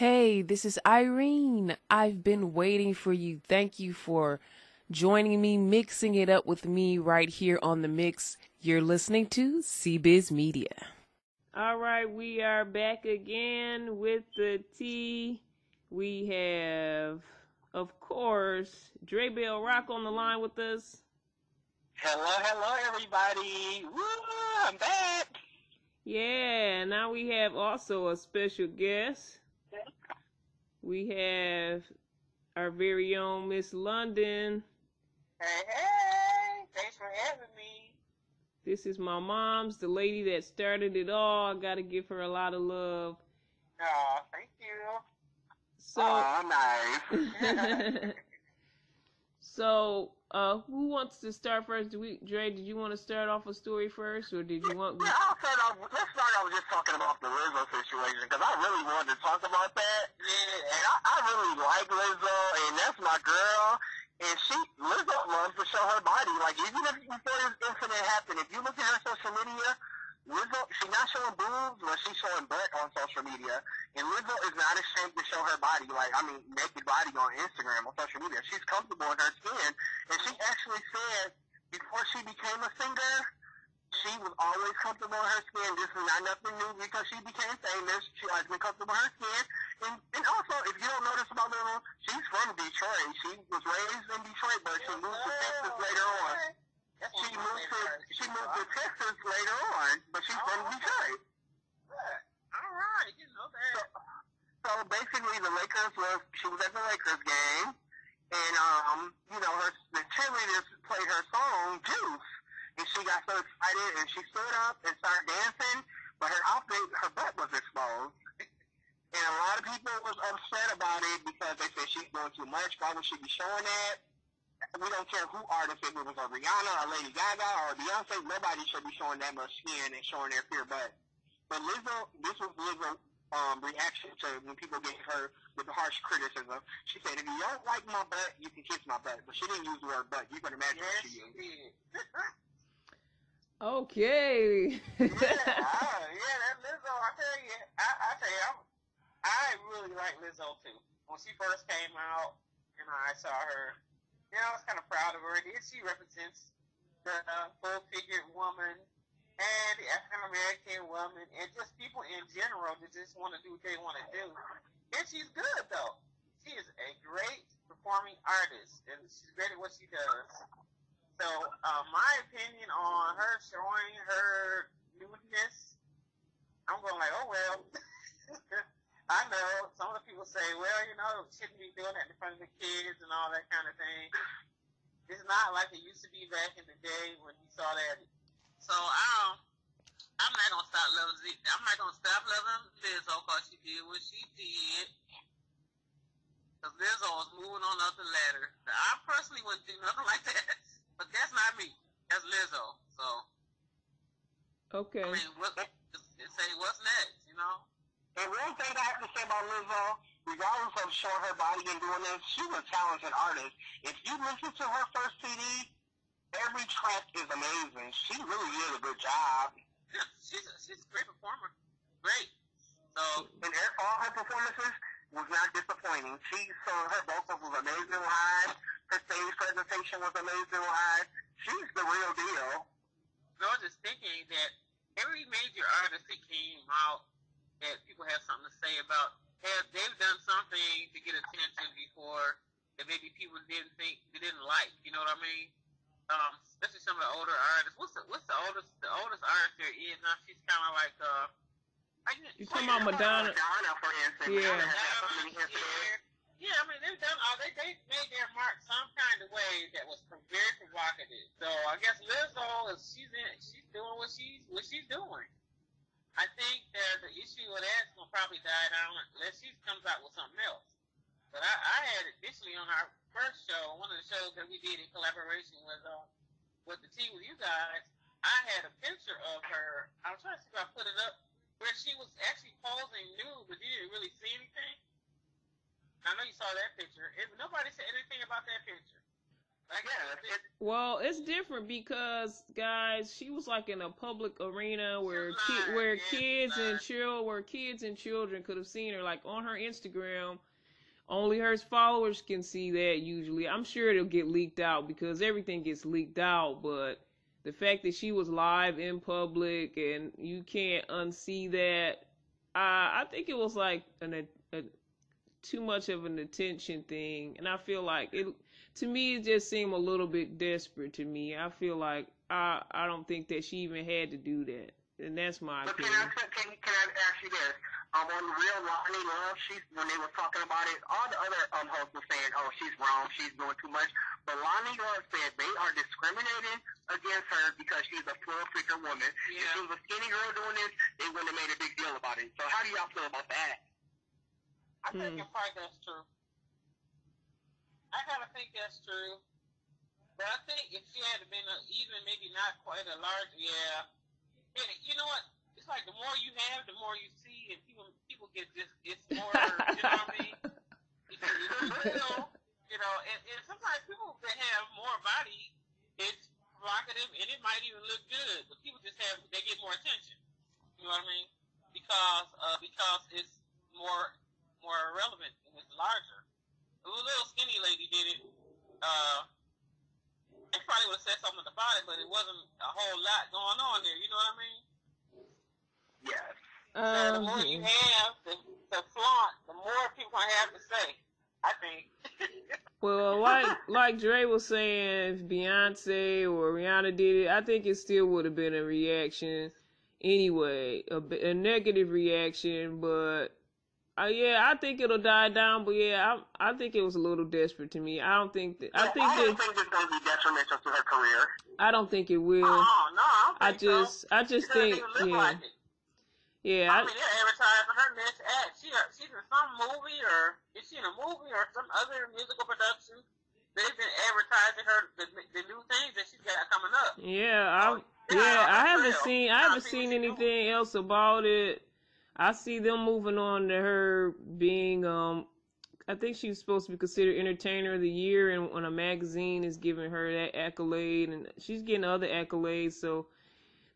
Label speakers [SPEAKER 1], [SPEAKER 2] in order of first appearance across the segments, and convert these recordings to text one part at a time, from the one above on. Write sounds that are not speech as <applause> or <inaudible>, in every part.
[SPEAKER 1] Hey, this is Irene. I've been waiting for you. Thank you for joining me, mixing it up with me right here on the mix. You're listening to CBiz Media. All right, we are back again with the tea. We have, of course, Dre Bell Rock on the line with us.
[SPEAKER 2] Hello, hello, everybody. Woo, I'm back.
[SPEAKER 1] Yeah, now we have also a special guest. We have our very own Miss Londen.
[SPEAKER 2] Hey, hey, thanks for having me.
[SPEAKER 1] This is my mom's, the lady that started it all. I gotta give her a lot of love.
[SPEAKER 2] Oh, thank you.
[SPEAKER 1] So,
[SPEAKER 2] oh, <laughs> nice. <laughs>
[SPEAKER 1] so, uh, who wants to start first? Do we, Dre, did you want to start off a story first, or did you want?
[SPEAKER 2] Yeah, I'll start off. Let's start off just talking about the Lizzo situation because I really wanted to talk about that. Yeah, and I, I really like Lizzo, and that's my girl. And she, Lizzo loves to show her body. Like even if before this incident happened, if you look at her social media, Lizzo, she's not showing boobs, but she's showing butt on social media. And Lizzo is not ashamed to show her body, like, I mean, naked body on Instagram, on social media. She's comfortable in her skin. And she actually said, before she became a singer, she was always comfortable in her skin. This is not nothing new because she became famous. She has been comfortable in her skin. And, and also, if you don't notice about Lizzo, she's from Detroit. She was raised in Detroit, but she moved to Texas later on. She moved to she moved to Texas later on, but she's from Detroit.
[SPEAKER 3] All right, you know that.
[SPEAKER 2] So, so basically, the Lakers was she was at the Lakers game, and um, you know, her the cheerleaders played her song Juice, and she got so excited, and she stood up and started dancing, but her outfit, her butt was exposed. And a lot of people was upset about it because they said she's doing too much. Why would she be showing that? we don't care who artist, it was a Rihanna or Lady Gaga or Beyonce, nobody should be showing that much skin and showing their pure butt. But Lizzo, this was Lizzo's um, reaction to when people gave her with the harsh criticism. She said, if you don't like my butt, you can kiss my butt. But she didn't use the word butt. You can imagine
[SPEAKER 3] Yes,
[SPEAKER 2] what she used. <laughs>
[SPEAKER 1] Okay.
[SPEAKER 3] yeah, <laughs> uh, yeah, that Lizzo. I tell you, I, I tell you, I, I really like Lizzo too. When she first came out, and I saw her, you know, I was kind of proud of her. And she represents the uh, full-figured woman and the African American woman, and just people in general that just want to do what they want to do. And she's good though. She is a great performing artist, and she's great at what she does. So, uh, my opinion on her showing her nudeness, I'm going like, oh well. <laughs> I know some of the people say, well, you know, shouldn't be doing that in front of the kids and all that kind of thing. It's not like it used to be back in the day when you saw that. So I don't. I'm not gonna stop loving. Z- I'm not gonna stop loving Lizzo because she did what she did. Because Lizzo was moving on up the ladder. I personally wouldn't do nothing <laughs> like that. But that's not me. That's Lizzo. So
[SPEAKER 1] okay.
[SPEAKER 3] I mean, what? Say what's next, you know?
[SPEAKER 2] And one thing I have to say about Lizzo, regardless of showing her body and doing this, she's a talented artist. If you listen to her first CD, every track is amazing. She really did a good job.
[SPEAKER 3] Yeah, <laughs> she's a, she's a great performer. Great. So
[SPEAKER 2] And her, all her performances was not disappointing. She so her vocals was amazing live. Her stage presentation was amazing live. She's the real deal.
[SPEAKER 3] I was just thinking that every major artist that came out that people have something to say about have they've done something to get attention before that maybe people didn't think they didn't like. You know what I mean? Um, especially some of the older artists. What's the what's the oldest the oldest artist there is now? She's kind of like uh.
[SPEAKER 1] You talking about Madonna?
[SPEAKER 2] Madonna, for instance.
[SPEAKER 1] Yeah.
[SPEAKER 2] Madonna has had so many hits.
[SPEAKER 3] Yeah, yeah, I mean, they've done all they they made their mark some kind of way that was very provocative. So I guess Lizzo is she's in she's doing what she's what she's doing. I think that the issue with that's gonna probably die down unless she comes out with something else. But I, I had initially on our first show, one of the shows that we did in collaboration with uh, with the team with you guys, I had a picture of her. I was trying to see if I put it up where she was actually posing nude, but you didn't really see anything nobody said anything about that picture. Like,
[SPEAKER 2] Yeah, it,
[SPEAKER 1] Well, it's different because guys, she was like in a public arena where ki- where
[SPEAKER 3] yeah,
[SPEAKER 1] kids and chill where kids and children could have seen her like on her Instagram. Only her followers can see that usually. I'm sure it'll get leaked out because everything gets leaked out, but the fact that she was live in public and you can't unsee that, uh, I think it was like an a, a too much of an attention thing, and I feel like it. To me, it just seemed a little bit desperate to me. I feel like I I don't think that she even had to do that, and that's my
[SPEAKER 2] But can
[SPEAKER 1] opinion.
[SPEAKER 2] I, can, can I ask you this? Um, on Real Loni Love, she's, when they were talking about it, all the other um, hosts were saying, oh, she's wrong, she's doing too much. But Loni Love said they are discriminating against her because she's a full-figure woman. If
[SPEAKER 3] Yeah.
[SPEAKER 2] she was a skinny girl doing this, they wouldn't have made a big deal about it. So how do y'all feel about that?
[SPEAKER 3] I think
[SPEAKER 1] Hmm.
[SPEAKER 3] in part that's true. I kind of think that's true. But I think if she had been a, even maybe not quite a large, yeah. And you know what? It's like the more you have, the more you see, and people people get just it's more. you know what I mean? <laughs> It's, it's you know. And, and sometimes people that have more body, it's provocative, and it might even look good, but people just have they get more attention. You know what I mean? Because uh, because it's more relevant and it's larger. A little skinny lady did it. Uh, they probably would have said something about it, but it wasn't a whole lot going on there. You know what I mean?
[SPEAKER 2] Yes.
[SPEAKER 3] So the
[SPEAKER 1] Um,
[SPEAKER 3] more you have to, to flaunt, the more people have to say. I think. <laughs>
[SPEAKER 1] well, like like Dre was saying, if Beyonce or Rihanna did it, I think it still would have been a reaction anyway, a negative reaction. But uh, yeah, I think it'll die down. But yeah, I I think it was a little desperate to me. I don't think that I
[SPEAKER 2] Well,
[SPEAKER 1] think
[SPEAKER 2] I don't
[SPEAKER 1] that
[SPEAKER 2] think it's going to be detrimental to her career.
[SPEAKER 1] I don't think it will.
[SPEAKER 3] oh no, I,
[SPEAKER 1] I
[SPEAKER 3] think so.
[SPEAKER 1] just I just
[SPEAKER 3] It
[SPEAKER 1] think yeah
[SPEAKER 3] like it.
[SPEAKER 1] yeah.
[SPEAKER 3] I
[SPEAKER 1] I,
[SPEAKER 3] mean, they're advertising her next act. She, uh, she's in some movie, or is she in a movie or some other musical production? They've been advertising her the, the new things that she's got coming up.
[SPEAKER 1] Yeah, I
[SPEAKER 3] Oh,
[SPEAKER 1] yeah,
[SPEAKER 3] yeah,
[SPEAKER 1] I haven't seen I haven't
[SPEAKER 3] to see what
[SPEAKER 1] seen anything else about it. I see them moving on to her being um I think she's supposed to be considered entertainer of the year and when a magazine is giving her that accolade and she's getting other accolades so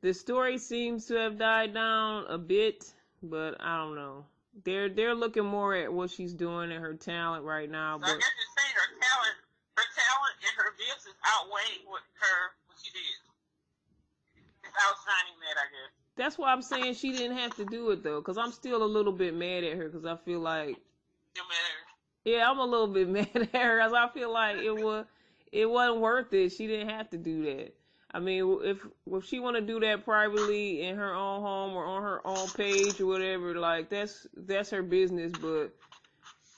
[SPEAKER 1] the story seems to have died down a bit, but I don't know. They're they're looking more at what she's doing and her talent right now,
[SPEAKER 3] So I
[SPEAKER 1] but
[SPEAKER 3] guess you're saying her talent, her talent and her gifts is outweighing what her what she did. It's outshining that, I guess.
[SPEAKER 1] That's why I'm saying she didn't have to do it though, because I'm still a little bit mad at her because I feel like
[SPEAKER 3] No matter.
[SPEAKER 1] Yeah, I'm a little bit <laughs> mad at her because I feel like it was it wasn't worth it. She didn't have to do that. I mean, if if she want to do that privately in her own home or on her own page or whatever, like that's that's her business. But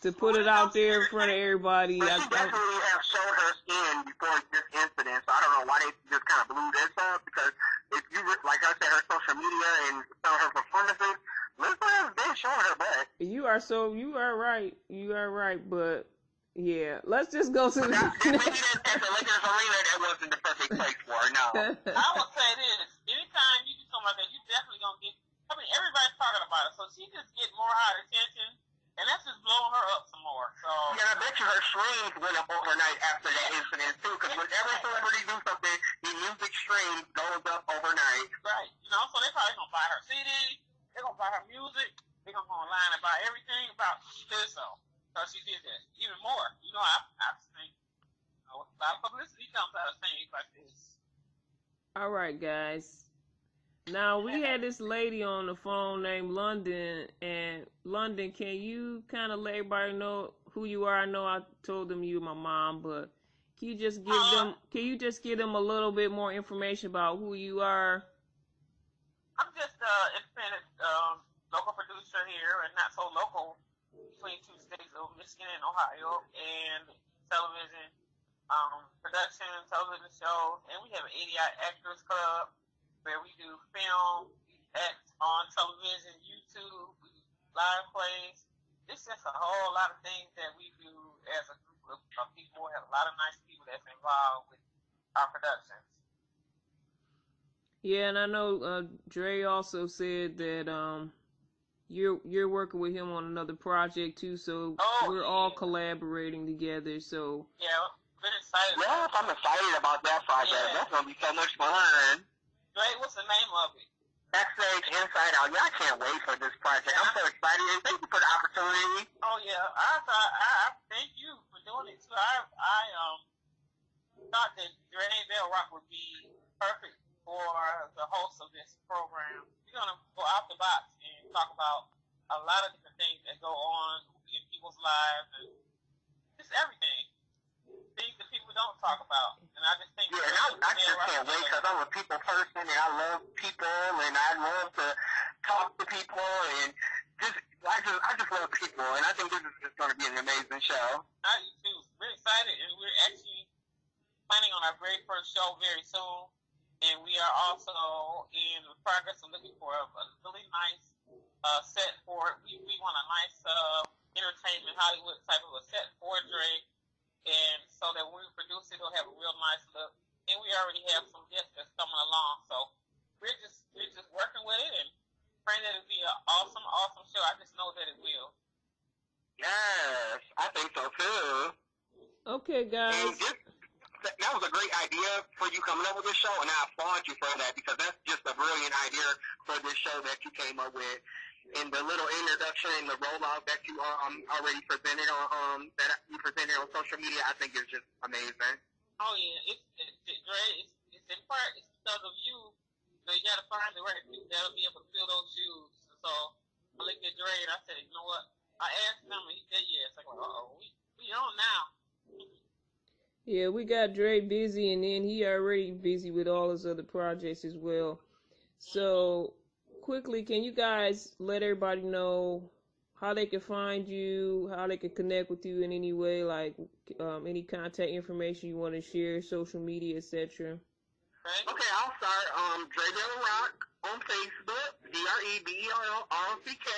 [SPEAKER 1] to put it out there in front of everybody,
[SPEAKER 2] But
[SPEAKER 1] I,
[SPEAKER 2] she
[SPEAKER 1] I,
[SPEAKER 2] definitely have shown her skin before this incident, so I don't know why they just kind of blew this up, because if you, re- like I said, her social media and some of her performances, Lizzo has been showing her butt.
[SPEAKER 1] you are so you are right. You are right. But yeah, let's just go to
[SPEAKER 2] But <laughs> that, maybe
[SPEAKER 1] the.
[SPEAKER 2] that, at the Lakers arena, that wasn't the perfect place for her, no. <laughs>
[SPEAKER 3] I will say this: anytime you do something like that, you definitely gonna get. I mean, everybody's talking about it, so she just get more hot attention, and that's just blowing her up some more. So
[SPEAKER 2] Yeah, I bet you her streams went up overnight after that incident, too, because when every <laughs> celebrity do something, the music stream goes up overnight.
[SPEAKER 3] right, you know, so they probably gonna buy her CD, they're gonna buy her music, they're gonna go online and buy everything about Lizzo. So she did that even more. You know, I I just think you know, a lot of publicity comes out of things like this.
[SPEAKER 1] All right, guys. Now we had this lady on the phone named Londen, and Londen, can you kind of let everybody know who you are? I know I told them you my mom, but can you just give them? Can you just give them a little bit more information about who you are?
[SPEAKER 3] I'm just uh independent um local producer here and not so local between two states of Michigan and Ohio and television, um, production, television shows, and we have an 80 Actors Club where we do film, act on television, YouTube, live plays. It's just a whole lot of things that we do as a group of, of people. We have a lot of nice people that's involved with our productions.
[SPEAKER 1] Yeah, and I know uh, Dre also said that um you're you're working with him on another project too, so
[SPEAKER 3] Oh,
[SPEAKER 1] we're all collaborating together. So
[SPEAKER 3] Yeah.
[SPEAKER 2] Yes, I'm excited about that project.
[SPEAKER 3] Yeah.
[SPEAKER 2] That's gonna be so much fun.
[SPEAKER 3] Great. What's the name of it?
[SPEAKER 2] Backstage Inside Out. Yeah, I can't wait for this project. I'm so excited. And thank you for the opportunity.
[SPEAKER 3] Oh yeah, I thought I, I thank you for doing it too. I I um thought that Dre Bell Rock would be perfect for the host of this program. We're gonna go out the box and talk about a lot of different things that go on in people's lives and just everything. Things that people don't talk about. And I just think
[SPEAKER 2] Yeah, and I, I just can't wait because I'm a people person and I love people and I love to talk to people and just I just I just love people and I think this is just going to be an amazing show.
[SPEAKER 3] I do too. We're excited, and we're actually planning on our very first show very soon. And we are also in the progress of looking for a, a really nice uh, set for it. We, we want a nice uh, entertainment Hollywood type of a set for Dre, and so that when we produce it, it'll have a real nice look. And we already have some guests that's coming along, so we're just we're just working with it and praying that it'll be an awesome, awesome show. I just know that it will.
[SPEAKER 2] Yes, I think so too.
[SPEAKER 1] okay,
[SPEAKER 2] And
[SPEAKER 1] guys.
[SPEAKER 2] just that that was a great idea for you coming up with this show, and I applaud you for that because that's just a brilliant idea for this show that you came up with. And the little introduction and the rollout that you um already presented on um that you presented on social media, I think is just amazing.
[SPEAKER 3] Oh yeah, it's it's it, Dre. It's, it's in part it's because of you. You know, you gotta find the right people that'll be able to fill those shoes. So I looked at Dre and I said, you know what? I asked him and he said yes. I go, uh oh, we we on now.
[SPEAKER 1] Yeah, we got Dre busy, and then he already busy with all his other projects as well. So, quickly, can you guys let everybody know how they can find you, how they can connect with you in any way, like um, any contact information you want to share, social media, etc.
[SPEAKER 2] Okay, I'll start. Um, Dre Bell Rock on Facebook, D R E B E L R O C K,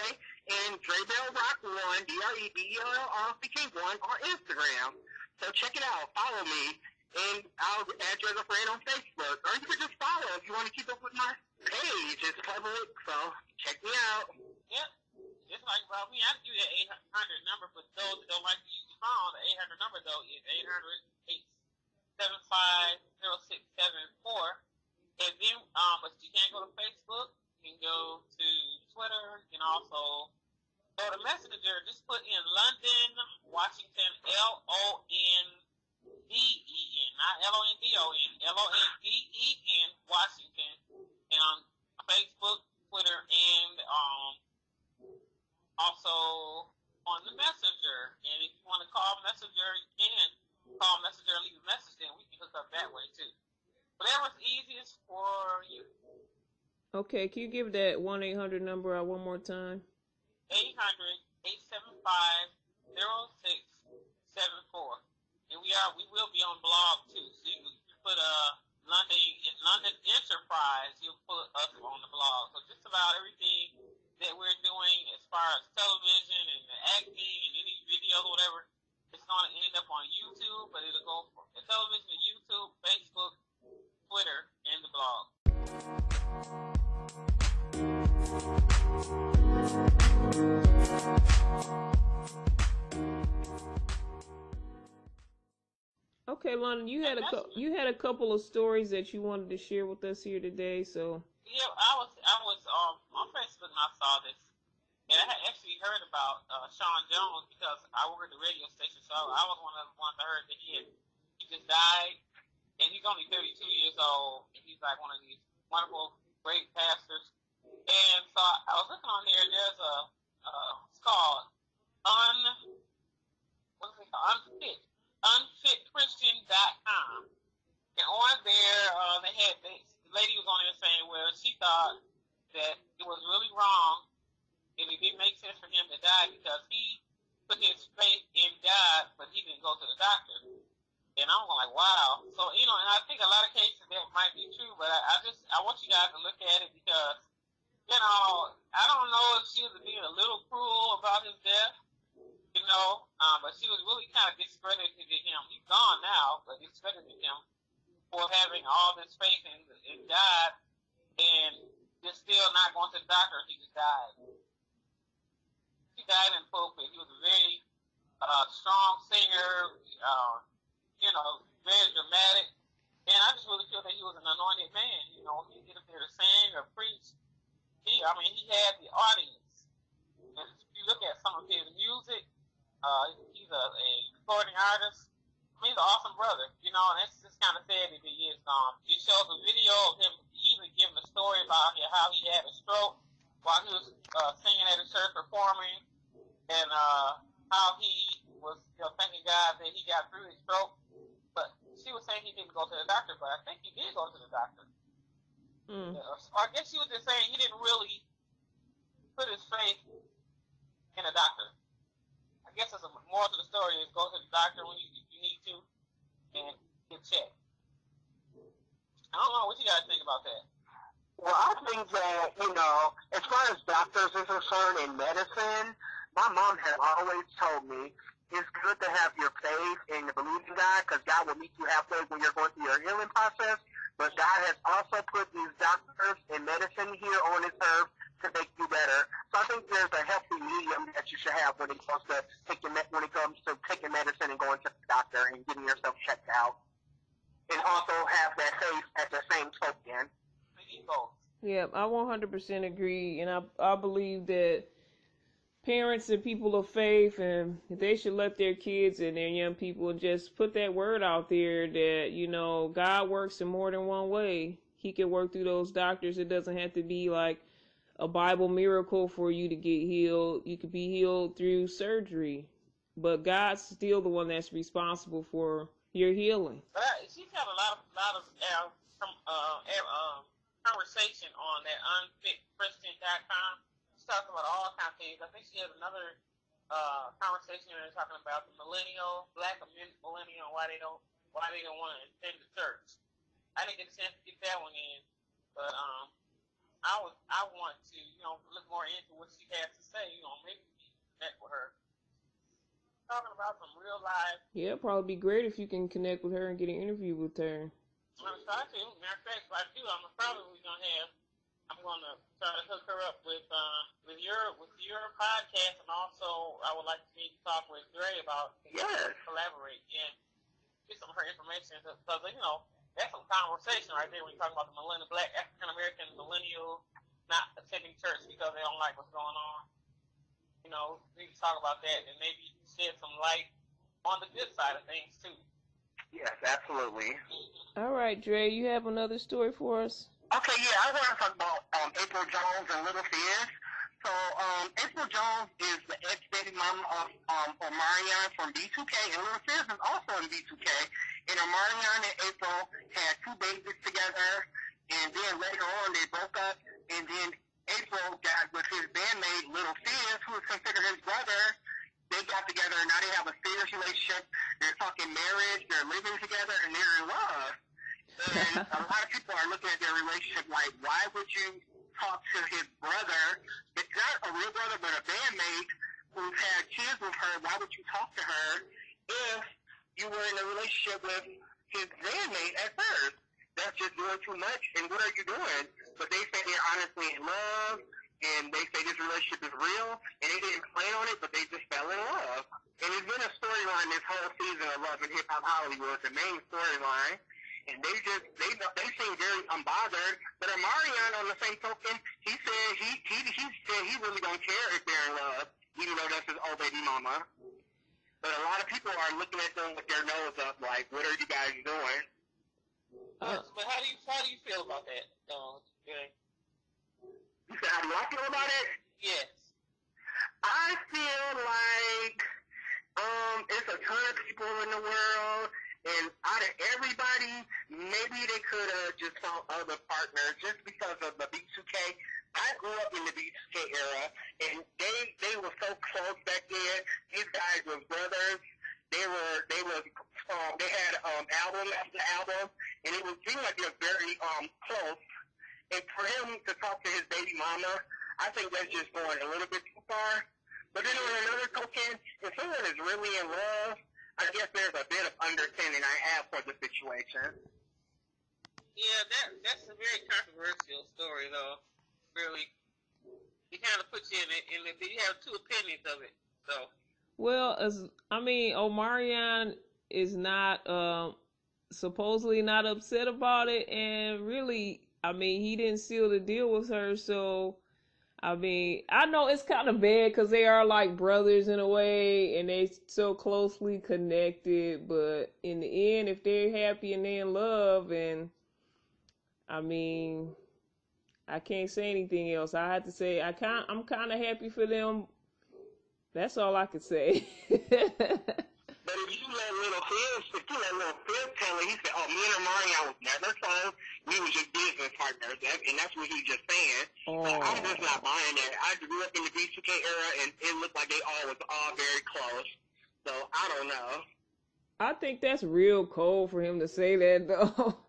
[SPEAKER 2] and Dre Bell Rock One, D R E B E L R O C K One on Instagram. So check it out. Follow me, and I'll add you as a friend on Facebook, or you can just follow if you want to keep up with my page. It's public, so check me out.
[SPEAKER 3] Yep. Just like about me, I do that 800 number, but those that don't like to use the phone, the 800 number though is 800 875 0674. And then, um, but you can't go to Facebook. You can go to Twitter. You can also go to Messenger. Just put in Londen, Washington, L O N D E N, not L O N D O N, L O N D E N, Washington, and on Facebook, Twitter, and um, also on the Messenger. And if you want to call Messenger, you can call Messenger and leave a message, then we can hook up that way too. Whatever's easiest for you.
[SPEAKER 1] Okay, can you give that one eight hundred number out one more time?
[SPEAKER 3] 800-875-0674. We are we will be on blog too. So you can put uh Londen Londen Enterprise, you'll put us on the blog. So just about everything that we're doing as far as television and the acting and any videos or whatever, it's gonna end up on YouTube, but it'll go from the television to YouTube, Facebook, Twitter, and the blog.
[SPEAKER 1] Okay, Londen, you had a cou- you had a couple of stories that you wanted to share with us here today, so.
[SPEAKER 3] Yeah, I was I was um on Facebook and I saw this, and I had actually heard about uh, Sean Jones because I work at the radio station, so I was one of the ones that heard that he had he just died, and he's only 32 years old, and he's like one of these wonderful great pastors, and so I was looking on here, and there's a uh, it's called un what's it called? Unfit unfitchristian.com. And on there, uh, they had the lady was on there saying, well, she thought that it was really wrong and it didn't make sense for him to die because he put his faith in God, but he didn't go to the doctor. And I'm like, wow. So you know, and I think a lot of cases that might be true, but I, I just I want you guys to look at it because you know I don't know if she was being a little cruel about his death know, um, but she was really kind of discredited to him. He's gone now, but discredited him for having all this faith in, in God and just still not going to the doctor. He just died. He died in pulpit. He was a very uh, strong singer, uh, you know, very dramatic. And I just really feel that he was an anointed man. You know, he get up there to sing or preach. He, I mean, he had the audience. And if you look at some of his music, uh, he's a, a recording artist. I mean, he's an awesome brother, you know, and it's just kind of sad that he is gone. It shows a video of him even giving a story about how he had a stroke while he was uh, singing at a church performing, and uh, how he was, you know, thanking God that he got through his stroke But she was saying he didn't go to the doctor, but I think he did go to the doctor. Mm. I guess she was just saying he didn't really put his faith in a doctor. Guess that's a more to the story is go to the doctor when you, you need to and get checked. I don't know what you guys think about that.
[SPEAKER 2] Well, I think that, you know, as far as doctors are concerned in medicine, my mom has always told me it's good to have your faith and believe in God because God will meet you halfway when you're going through your healing process. But God has also put these doctors and medicine here on this earth to make you better. So I think there's a healthy medium that you should have when it comes to taking when it comes to taking medicine and going to the doctor and getting yourself checked out, and also have that faith at the same token.
[SPEAKER 1] Yeah, I 100% agree, and I I believe that parents and people of faith and they should let their kids and their young people just put that word out there that you know god works in more than one way he can work through those doctors it doesn't have to be like a bible miracle for you to get healed you could be healed through surgery but god's still the one that's responsible for your healing
[SPEAKER 3] but she's had a lot of lot of uh, uh, uh, conversation on that unfitchristian.com talking about all kinds of things. I think she had another uh, conversation where they're talking about the millennial, black millennial, why they don't, why they don't want to attend the church. I didn't get a chance to get that one in, but um, I was, I want to, you know, look more into what she has to say. You know, maybe connect with her. Talking about some real life.
[SPEAKER 1] Yeah, it'd probably be great if you can connect with her and get an interview with her.
[SPEAKER 3] I'm gonna. Matter of fact, if I do, I'm probably gonna have I'm going to try to hook her up with uh, with your with your podcast, and also I would like to meet talk with Dre about
[SPEAKER 2] yes.
[SPEAKER 3] collaborate and get some of her information because you know that's some conversation right there when you talk about the millennial black African American millennial not attending church because they don't like what's going on. You know, we can talk about that and maybe shed some light on the good side of things too.
[SPEAKER 2] Yes, absolutely.
[SPEAKER 1] All right, Dre, you have another story for us?
[SPEAKER 2] Okay, yeah, I want to talk about um, April Jones and Little Fizz. So, um, April Jones is the ex-baby mama of um, Omarion from B2K, and Little Fizz is also in B2K. And Omarion and April had two babies together, and then later on they broke up, and then April got with his bandmate Little Fizz, who is considered his brother. They got together, and now they have a serious relationship. They're talking marriage, they're living together, and they're in love. And <laughs> a lot of people are looking at their relationship like, why would you talk to his brother, It's not a real brother, but a bandmate who's had kids with her? Why would you talk to her if you were in a relationship with his bandmate at first? That's just doing too much. And what are you doing? But they say they're honestly in love, and they say this relationship is real, and they didn't plan on it, but they just fell in love. And it's been a storyline this whole season of Love and Hip Hop Hollywood, the main storyline and they just they they seem very unbothered. But Omarion, on the same token, he said he he he said he really don't care if they're in love, even though that's his old baby mama. But a lot of people are looking at them with their nose up, like, "What are you guys doing?"
[SPEAKER 3] Uh, but how do you how do you feel about that? Uh, okay.
[SPEAKER 2] You said, how do I feel about it?
[SPEAKER 3] Yes.
[SPEAKER 2] I feel like um, it's a ton of people in the world and out of everybody, maybe they could have just found other partners just because of the B2K. I grew up in the B2K era, and they they were so close back then. These guys were brothers. They were they were um, they had um, album after album, and it was seemed like they were very um, close. And for him to talk to his baby mama, I think that's just going a little bit too far. But then on another token, if someone is really in love I guess there's a bit of understanding I have for the situation.
[SPEAKER 3] Yeah, that that's a very controversial story, though. Really, it kind of puts you in it, and you have two opinions of it. So.
[SPEAKER 1] Well, as I mean, Omarion is not um, supposedly not upset about it, and really, I mean, he didn't seal the deal with her, so. I mean, I know it's kind of bad because they are like brothers in a way, and they're so closely connected. But in the end, if they're happy and they're in love, and I mean, I can't say anything else. I have to say I kind I'm kind of happy for them. That's all I could say. <laughs>
[SPEAKER 2] But if you let little Phil, if you let little Phil tell it, he said, "Oh, me and Omarion was never close. We was just business partners," that, and that's what he just saying.
[SPEAKER 1] oh.
[SPEAKER 2] So I'm just not buying that. I grew up in the B2K era, and it looked like they all was all very close. So I don't know.
[SPEAKER 1] I think that's real cold for him to say that though. <laughs>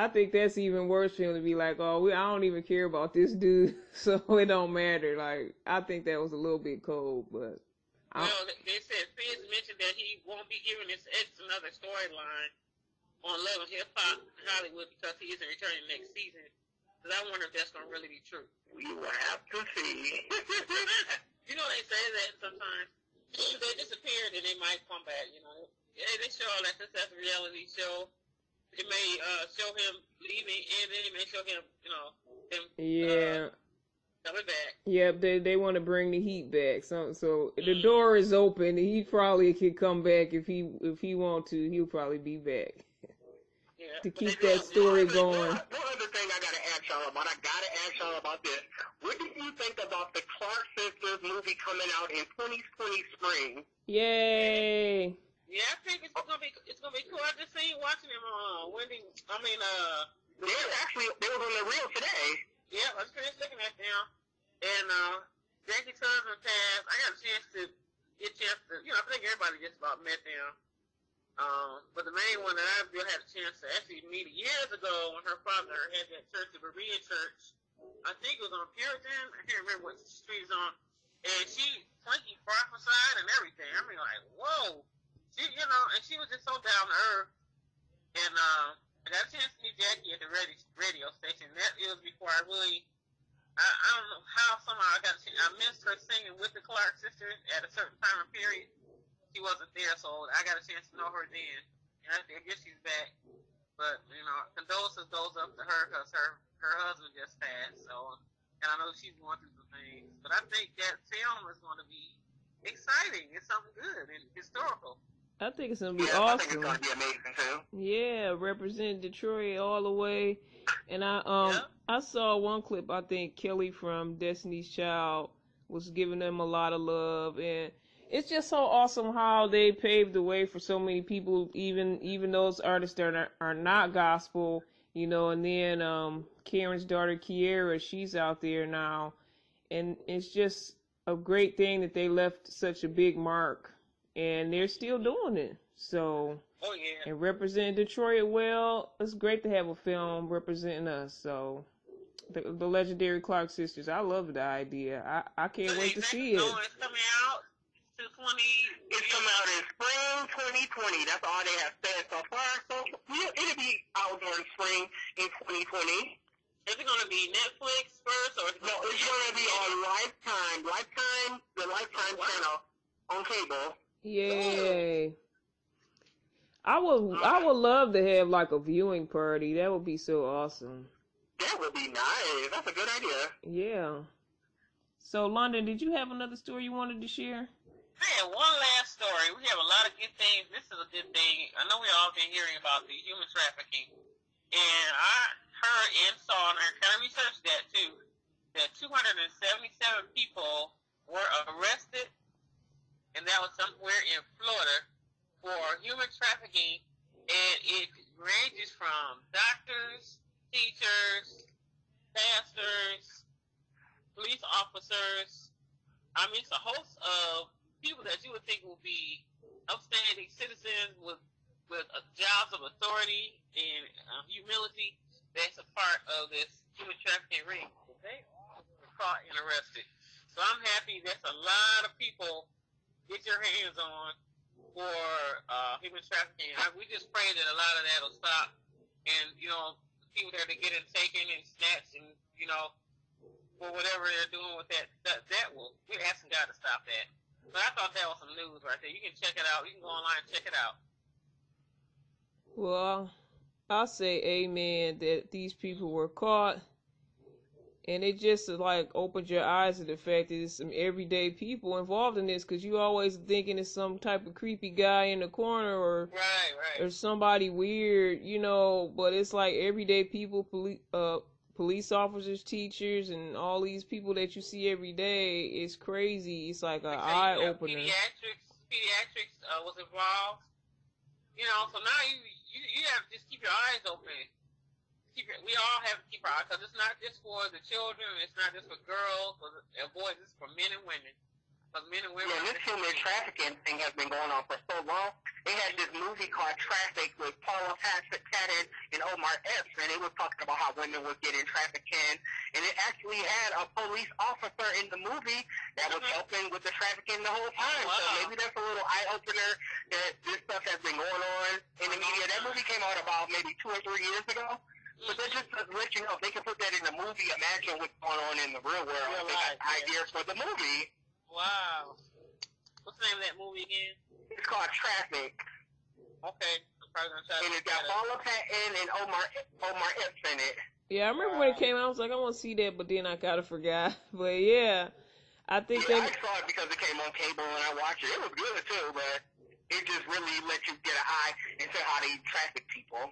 [SPEAKER 1] I think that's even worse for him to be like, "Oh, we, I don't even care about this dude, <laughs> so it don't matter." Like, I think that was a little bit cold, but I,
[SPEAKER 3] Well, they- they said Fizz mentioned that he won't be giving his ex another storyline on Love and Hip Hop Hollywood because he isn't returning next season. Because I wonder if that's going to really be true.
[SPEAKER 2] We will have to see. <laughs>
[SPEAKER 3] you know they say that sometimes they disappear and they might come back. You know, yeah, they show all that since that's a reality show. It may uh, show him leaving, and then it may show him, you know, him
[SPEAKER 1] yeah,
[SPEAKER 3] coming back.
[SPEAKER 1] yep. They they want to bring the heat back. So so the door is open. He probably could come back if he if he want to. He'll probably be back
[SPEAKER 3] Yeah.
[SPEAKER 1] to keep that story
[SPEAKER 2] One
[SPEAKER 1] going.
[SPEAKER 2] One other thing I gotta ask y'all about. I gotta ask y'all about this. What did you think about the Clark Sisters movie coming out in 2020 spring?
[SPEAKER 1] Yay!
[SPEAKER 3] Yeah, I think it's gonna be it's gonna be cool. I just seen watching him uh Wendy I mean uh
[SPEAKER 2] They were actually they was on the reel today.
[SPEAKER 3] yeah, I was finished looking at them and uh Jackie Cousin passed. I got a chance to get a chance to you know, I think everybody just about met them. Um, but the main one that I really had a chance to actually meet years ago when her father had that church, the Berean Church. I think it was on Puritan. I can't remember what street it's on. And she funky prophesied and everything. I mean, like, whoa. She, you know, and she was just so down to earth. And uh, I got a chance to meet Jackie at the radio, radio station. That it was before I really, I, I don't know how somehow I got, chance- I missed her singing with the Clark sisters at a certain time and period. She wasn't there, so I got a chance to know her then. And I, I guess she's back. But, you know, condolences goes up to her because her, her husband just passed. So, and I know she's going through some things. But I think that film is going to be exciting. It's something good and historical.
[SPEAKER 1] I think it's gonna be
[SPEAKER 2] Yeah, I think it's
[SPEAKER 1] awesome.
[SPEAKER 2] gonna be amazing too.
[SPEAKER 1] Yeah, represent Detroit all the way. And I um
[SPEAKER 3] Yeah.
[SPEAKER 1] I saw one clip I think Kelly from Destiny's Child was giving them a lot of love and it's just so awesome how they paved the way for so many people even even those artists that are, are not gospel, you know, and then um Karen's daughter Kierra, she's out there now and it's just a great thing that they left such a big mark and they're still doing it. So
[SPEAKER 3] Oh, yeah.
[SPEAKER 1] and represent Detroit well. It's great to have a film representing us. So, the, the legendary Clark sisters. I love the idea. I, I can't wait to see it.
[SPEAKER 3] It's coming out to 20.
[SPEAKER 2] It's coming out in spring 2020. That's all they have said so far. So yeah, it'll be out during spring in 2020.
[SPEAKER 3] Is it going to be Netflix first or
[SPEAKER 2] No, it's gonna be on Lifetime, Lifetime, the Lifetime channel on cable.
[SPEAKER 1] Yay! <gasps> I would I would love to have like a viewing party. That would be so awesome.
[SPEAKER 2] That would be nice. That's a good idea.
[SPEAKER 1] Yeah. So, Londen, did you have another story you wanted to share?
[SPEAKER 3] Man, one last story. We have a lot of good things. This is a good thing. I know we all been hearing about the human trafficking, and I heard and saw, and I kind of researched that too, that 277 people were arrested, and that was somewhere in Florida for human trafficking, and it ranges from doctors, teachers, pastors, police officers. I mean, it's a host of people that you would think would be upstanding citizens with with jobs of authority and um, humility. That's a part of this human trafficking ring. They were caught and arrested. So I'm happy. That's a lot of people get your hands on for uh, human trafficking. I, we just pray that a lot of that will stop, and you know, people that are getting taken and snatched, and you know, or whatever they're doing with that. That, that will. We're asking God to stop that. But I thought that was some news right there. You can check it out. You can go online and check it out.
[SPEAKER 1] Well, I say amen that these people were caught. And it just like opened your eyes to the fact that there's some everyday people involved in this because you always thinking it's some type of creepy guy in the corner or
[SPEAKER 3] Right, right.
[SPEAKER 1] or somebody weird, you know. But it's like everyday people, police, uh, police officers, teachers, and all these people that you see every day. It's crazy. It's like an
[SPEAKER 3] Like,
[SPEAKER 1] eye opener.
[SPEAKER 3] Pediatrics, pediatrics uh, was involved. You know, so now you, you you have to just keep your eyes open. Keep your, we all have to keep our eyes because it's not just for the children. It's not just for girls or the boys. It's for men and women. Because men and women.
[SPEAKER 2] Yeah, this human trafficking thing has been going on for so long. They had this movie called Traffic with Paula Patton and Omar Epps, and it was talking about how women was getting trafficked in. And it actually had a police officer in the movie that was
[SPEAKER 3] Mhm.
[SPEAKER 2] helping with the trafficking the whole time. So
[SPEAKER 3] Wow.
[SPEAKER 2] maybe that's a little eye opener that this stuff has been going on in the media. That movie came out about maybe two or three years ago. But that just to let you know, they can put that in the movie, imagine what's going on in the real world.
[SPEAKER 3] Real
[SPEAKER 2] they got
[SPEAKER 3] life, yeah.
[SPEAKER 2] ideas for the movie.
[SPEAKER 3] Wow. What's the name of that movie again?
[SPEAKER 2] It's called Traffic.
[SPEAKER 3] Okay. I'm probably gonna try to
[SPEAKER 2] and it's got
[SPEAKER 3] look at it.
[SPEAKER 2] Paula Patton and Omar Omar Epps in it.
[SPEAKER 1] Yeah, I remember when it came out. I was like, I want to see that, but then I kind of forgot. <laughs> But yeah, I think
[SPEAKER 2] Yeah,
[SPEAKER 1] they.
[SPEAKER 2] I saw it because it came on cable and I watched it. It was good too, but it just really let you get an eye into how they traffic people.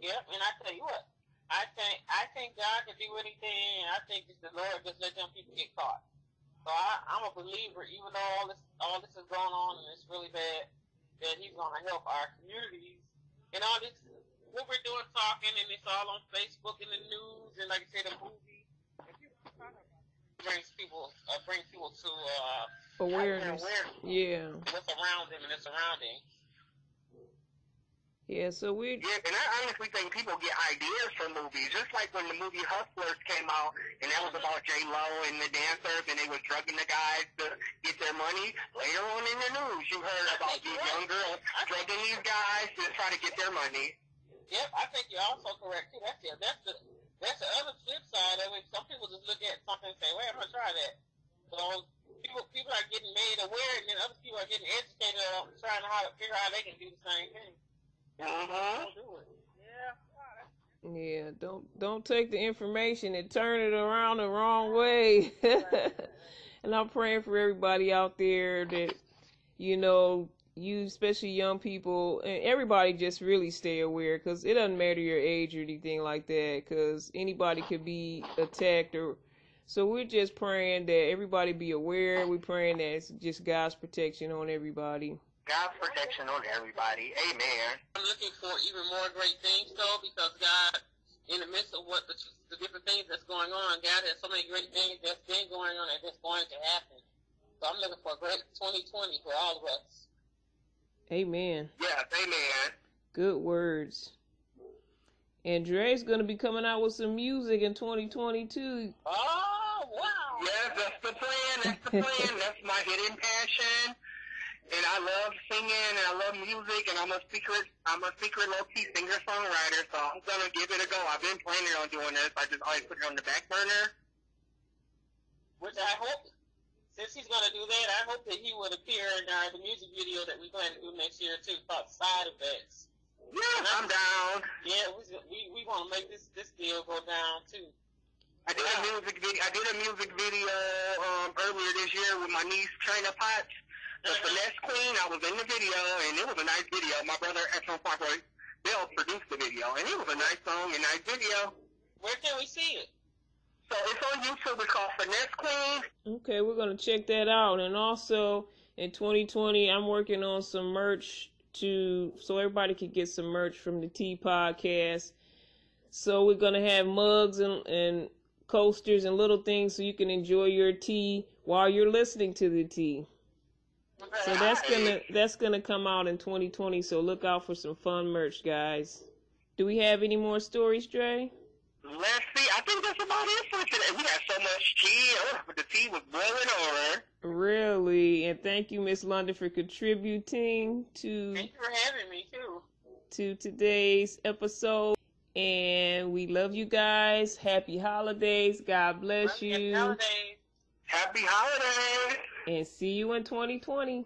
[SPEAKER 3] Yep, and I tell you what, I think I think God can do anything. and I think just the Lord just let them people get caught. So I, I'm a believer, even though all this all this is going on and it's really bad, that He's going to help our communities and all this. What we're doing, talking, and it's all on Facebook and the news, and like I said, the movie. Brings people, uh, brings people to uh,
[SPEAKER 1] Awareness.
[SPEAKER 3] awareness
[SPEAKER 1] Yeah.
[SPEAKER 3] what's around them and their surroundings.
[SPEAKER 1] Yeah, so we.
[SPEAKER 2] Yeah, and I honestly think people get ideas from movies, just like when the movie Hustlers came out, and that was about J Lo and the dancers, and they was drugging the guys to get their money. Later on in the news, you heard about these young girls drugging these guys to try to get their money.
[SPEAKER 3] Yep, I think you're also correct too. That's the that's the that's the other flip side of it. Some people just look at something and say, "Wait, I'm gonna try that." So people people are getting made aware, and then other people are getting educated on trying how to figure out how they can do the same thing.
[SPEAKER 2] Uh-huh.
[SPEAKER 3] Don't do it. Yeah.
[SPEAKER 1] Yeah, don't don't take the information and turn it around the wrong way. <laughs> and I'm praying for everybody out there that you know you, especially young people, and everybody, just really stay aware because it doesn't matter your age or anything like that. Because anybody could be attacked or. So we're just praying that everybody be aware. We're praying that it's just God's protection on everybody.
[SPEAKER 2] God's protection on everybody. Amen.
[SPEAKER 3] I'm looking for even more great things though, because God, in the midst of what the, the different things that's going on, God has so many great things that's been going on and that's going to happen. So I'm looking for a great 2020 for all of us.
[SPEAKER 1] Amen.
[SPEAKER 2] Yes, amen.
[SPEAKER 1] Good words. And Dre's gonna be coming out with some music in 2022.
[SPEAKER 3] Oh wow!
[SPEAKER 2] Yes, that's the plan. That's the plan. <laughs> that's my hidden passion. And I love singing and I love music and I'm a secret I'm a secret low key singer songwriter, so I'm gonna give it a go. I've been planning on doing this. I just always put it on the back burner.
[SPEAKER 3] Which I hope, since he's going to do that, I hope that he would appear in uh, the music video that we plan to do next year too, called Side Effects.
[SPEAKER 2] Yeah, I'm down.
[SPEAKER 3] Yeah, we we, we want to make this this deal go down too.
[SPEAKER 2] I did a music video. I did a music video um, earlier this year with my niece Trina Potts, the finesse queen. I was in the video, and it was a nice video. My brother Epson Farboy Bill produced the video, and it was a nice song and nice video.
[SPEAKER 3] Where can we see it?
[SPEAKER 2] So it's on YouTube. It's called Finesse Queen.
[SPEAKER 1] Okay, we're gonna check that out. And also in 2020, I'm working on some merch to so everybody can get some merch from the Tea Podcast. So we're gonna have mugs and, and coasters and little things so you can enjoy your tea while you're listening to the tea. So that's gonna that's gonna come out in 2020. So look out for some fun merch, guys. Do we have any more stories, Dre?
[SPEAKER 2] Let's see. I think that's about it for today. We got so much tea. Oh, the tea was boiling over.
[SPEAKER 1] Really, and thank you, Miss Londen, for contributing to
[SPEAKER 3] Thank you for having me too.
[SPEAKER 1] to today's episode. And we love you guys. Happy holidays. God bless
[SPEAKER 3] Happy
[SPEAKER 1] you.
[SPEAKER 3] holidays.
[SPEAKER 2] Happy holidays.
[SPEAKER 1] And see you in 2020.